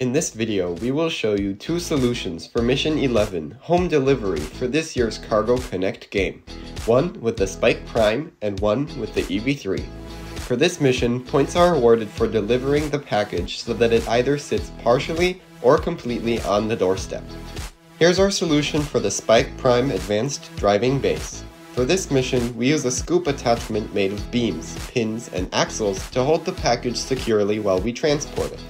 In this video, we will show you two solutions for Mission 11, Home Delivery for this year's Cargo Connect game, one with the Spike Prime and one with the EV3. For this mission, points are awarded for delivering the package so that it either sits partially or completely on the doorstep. Here's our solution for the Spike Prime Advanced Driving Base. For this mission, we use a scoop attachment made of beams, pins, and axles to hold the package securely while we transport it.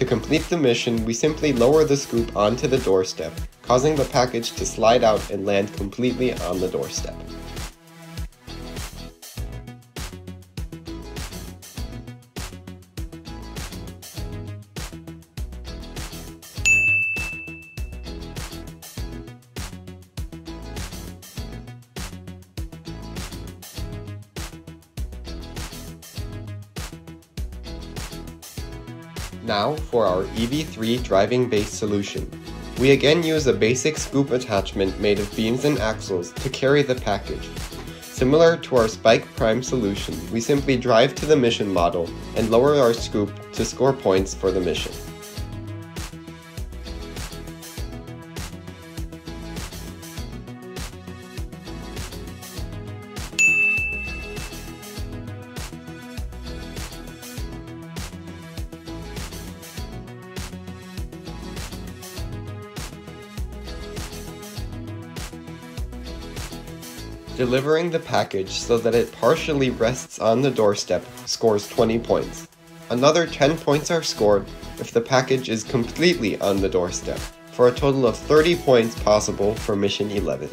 To complete the mission, we simply lower the scoop onto the doorstep, causing the package to slide out and land completely on the doorstep. Now for our EV3 driving base solution. We again use a basic scoop attachment made of beams and axles to carry the package. Similar to our Spike Prime solution, we simply drive to the mission model and lower our scoop to score points for the mission. Delivering the package so that it partially rests on the doorstep scores 20 points. Another 10 points are scored if the package is completely on the doorstep, for a total of 30 points possible for Mission 11.